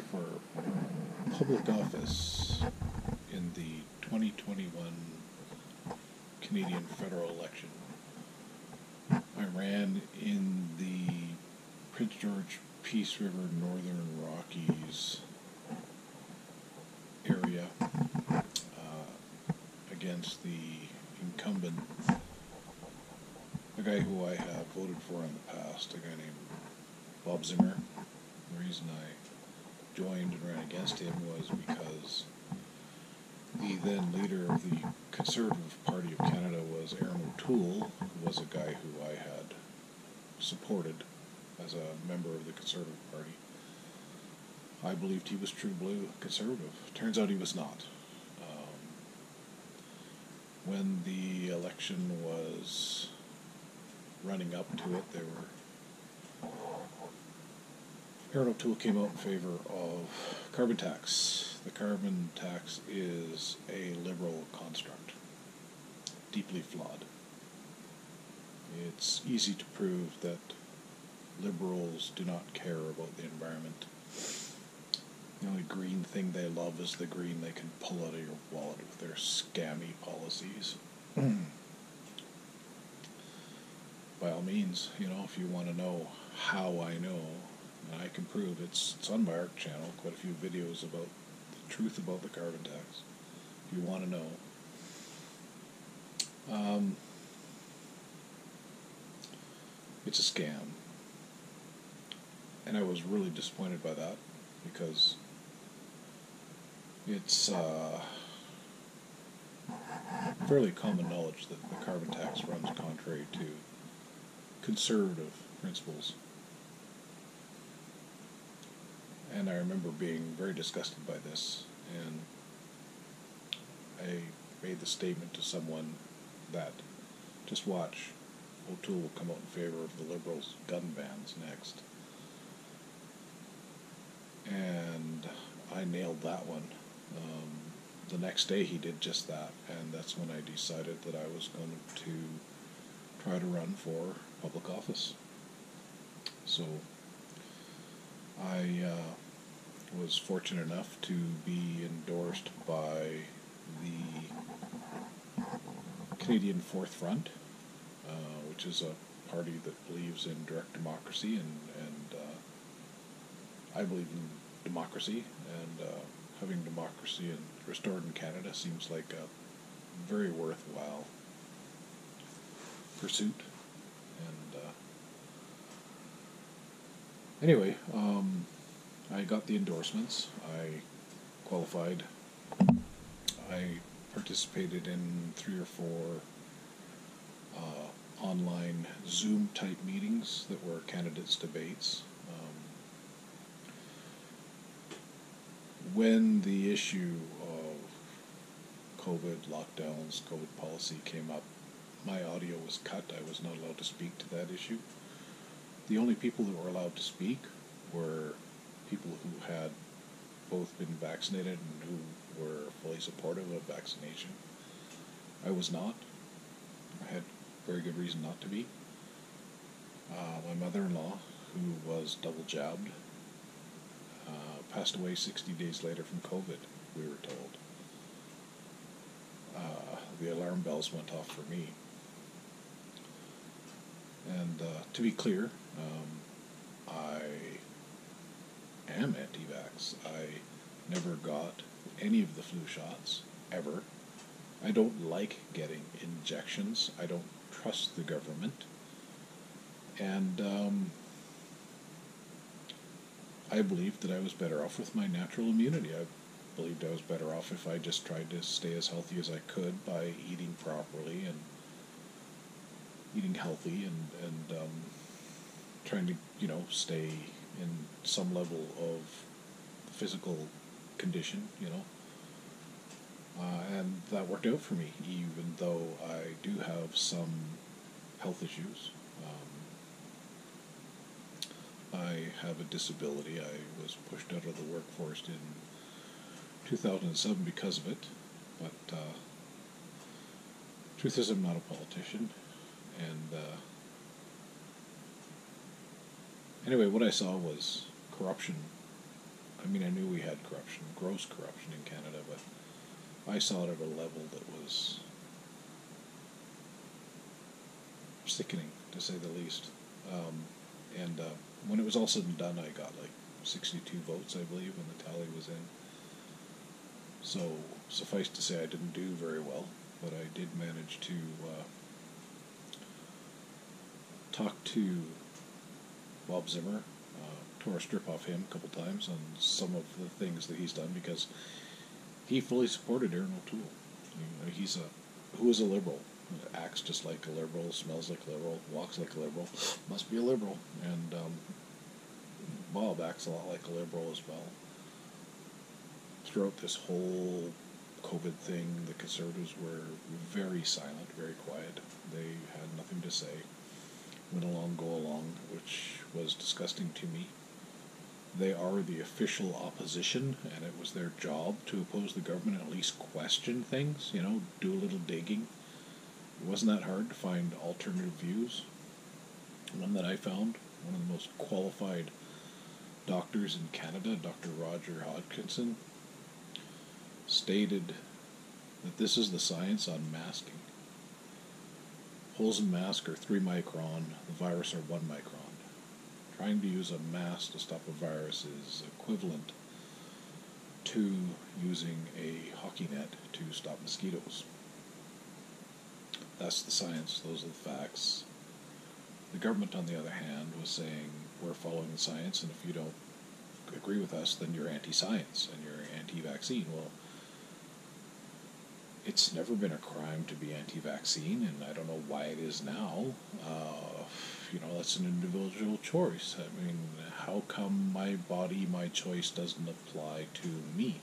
for public office in the 2021 Canadian federal election. I ran in the Prince George Peace River Northern Rockies area uh, against the incumbent, a guy who I have voted for in the past, a guy named Bob Zimmer. The reason I joined and ran against him was because the then leader of the Conservative Party of Canada was Erin O'Toole, who was a guy who I had supported as a member of the Conservative Party. I believed he was true blue conservative. Turns out he was not. Um, when the election was running up to it, there were Erin O'Toole came out in favor of carbon tax. The carbon tax is a liberal construct, deeply flawed. It's easy to prove that liberals do not care about the environment. The only green thing they love is the green they can pull out of your wallet with their scammy policies. Hmm. By all means, you know, if you want to know how I know, I can prove it's, it's on my ARC channel, quite a few videos about the truth about the carbon tax, if you want to know. Um, it's a scam. And I was really disappointed by that because it's uh, fairly common knowledge that the carbon tax runs contrary to conservative principles. And I remember being very disgusted by this, and I made the statement to someone that just watch, O'Toole will come out in favor of the Liberals' gun bans next. And I nailed that one. Um, the next day he did just that, and that's when I decided that I was going to try to run for public office. So I uh, was fortunate enough to be endorsed by the Canadian Fourth Front, uh, which is a party that believes in direct democracy, and, and uh, I believe in democracy, and uh, having democracy and restored in Canada seems like a very worthwhile pursuit. And uh, anyway, um, I got the endorsements. I qualified. I participated in three or four uh, online Zoom type meetings that were candidates' debates. when the issue of COVID lockdowns, COVID policy came up, my audio was cut. I was not allowed to speak to that issue. The only people that were allowed to speak were people who had both been vaccinated and who were fully supportive of vaccination. I was not. I had very good reason not to be. Uh, my mother in law, who was double jabbed, passed away 60 days later from COVID, we were told. Uh, the alarm bells went off for me. And uh, to be clear, um, am anti vax. I never got any of the flu shots, ever. I don't like getting injections. I don't trust the government. And um, I believed that I was better off with my natural immunity. I believed I was better off if I just tried to stay as healthy as I could by eating properly and eating healthy and and um, trying to you know stay in some level of physical condition. You know. Uh, and that worked out for me, even though I do have some health issues. I have a disability. I was pushed out of the workforce in 2007 because of it. But uh, truth is, I'm not a politician. And uh, anyway, what I saw was corruption. I mean, I knew we had corruption, gross corruption in Canada, but I saw it at a level that was sickening, to say the least. Um, and uh, when it was all said and done, I got like 62 votes, I believe, when the tally was in. So suffice to say, I didn't do very well, but I did manage to uh, talk to Bob Zimmer, uh, tore a strip off him a couple times on some of the things that he's done because he fully supported Erin O'Toole. He's a who is a liberal, acts just like a liberal, smells like a liberal, walks like a liberal, must be a liberal, and um, Bob acts a lot like a liberal as well. Throughout this whole COVID thing, the conservatives were very silent, very quiet. They had nothing to say. Went along, go along, which was disgusting to me. They are the official opposition, and it was their job to oppose the government and at least question things, you know, do a little digging. It wasn't that hard to find alternative views. One that I found, one of the most qualified doctors in Canada, Dr. Roger Hodkinson, stated that this is the science on masking. Holes in mask are 3 micron, the virus are 1 micron. Trying to use a mask to stop a virus is equivalent to using a hockey net to stop mosquitoes. That's the science, those are the facts. The government, on the other hand, was saying we're following the science, and if you don't agree with us, then you're anti science and you're anti vaccine. Well, it's never been a crime to be anti-vaccine, and I don't know why it is now. Uh, you know, that's an individual choice. I mean, how come my body, my choice doesn't apply to me?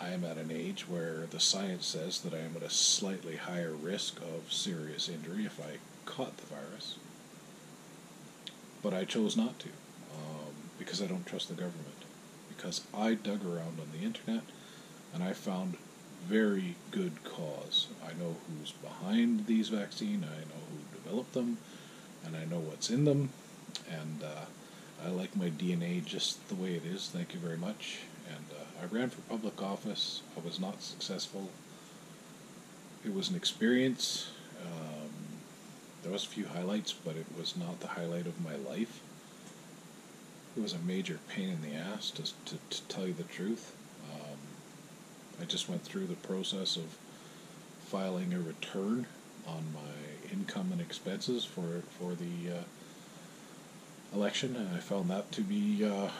I am at an age where the science says that I am at a slightly higher risk of serious injury if I caught the virus. But I chose not to um, because I don't trust the government. Because I dug around on the internet and I found very good cause. I know who's behind these vaccines, I know who developed them, and I know what's in them, and uh, I like my DNA just the way it is. Thank you very much. And uh, I ran for public office. I was not successful. It was an experience. Um, there was a few highlights, but it was not the highlight of my life. It was a major pain in the ass, to, to, to tell you the truth. I just went through the process of filing a return on my income and expenses for for the uh, election, and I found that to be uh,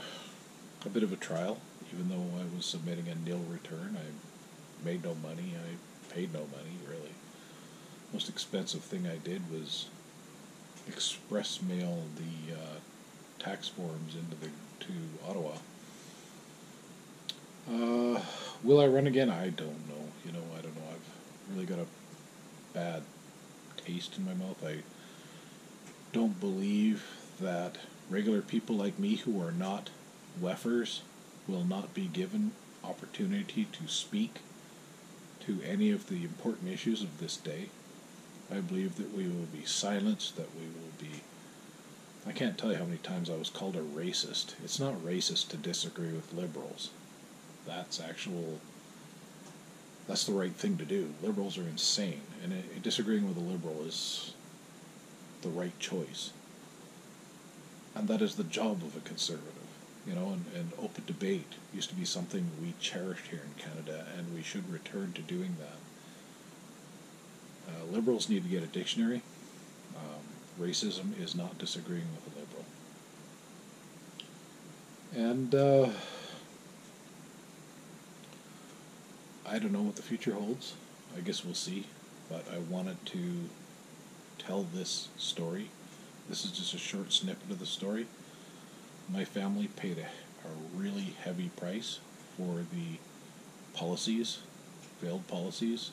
a bit of a trial. Even though I was submitting a nil return, I made no money. I paid no money really. Most expensive thing I did was express mail the uh, tax forms into the to Ottawa. Will I run again? I don't know. You know, I don't know. I've really got a bad taste in my mouth. I don't believe that regular people like me who are not WEFers will not be given opportunity to speak to any of the important issues of this day. I believe that we will be silenced, that we will be. I can't tell you how many times I was called a racist. It's not racist to disagree with liberals that's actual that's the right thing to do. Liberals are insane, and it, disagreeing with a liberal is the right choice. And that is the job of a conservative, you know. And, and open debate used to be something we cherished here in Canada, and we should return to doing that. Uh, liberals need to get a dictionary. Um, racism is not disagreeing with a liberal. And. Uh, I don't know what the future holds. I guess we'll see. But I wanted to tell this story. This is just a short snippet of the story. My family paid a, a really heavy price for the policies, failed policies,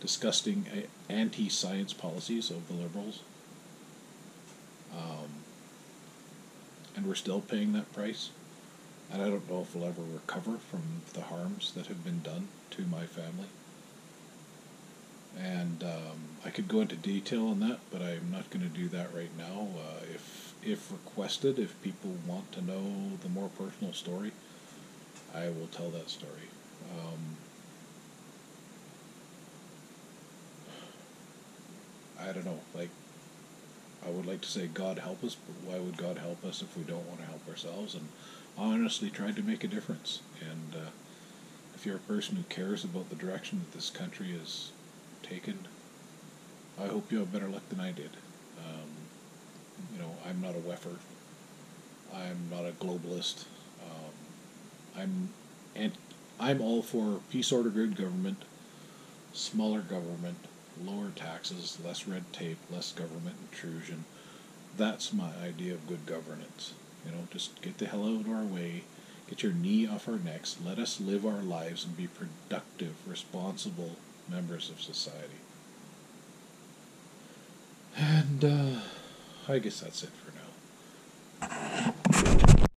disgusting anti science policies of the Liberals. Um, and we're still paying that price and I don't know if we'll ever recover from the harms that have been done to my family. And um, I could go into detail on that, but I'm not going to do that right now. Uh, if if requested, if people want to know the more personal story, I will tell that story. Um, I don't know, like, I would like to say God help us, but why would God help us if we don't want to help ourselves? And honestly tried to make a difference. And uh, if you're a person who cares about the direction that this country is taken, I hope you have better luck than I did. Um, you know, I'm not a WEFer. I'm not a globalist. Um, I'm and I'm all for peace order good government, smaller government, lower taxes, less red tape, less government intrusion. That's my idea of good governance. You know, just get the hell out of our way, get your knee off our necks, let us live our lives and be productive, responsible members of society. And uh, I guess that's it for now.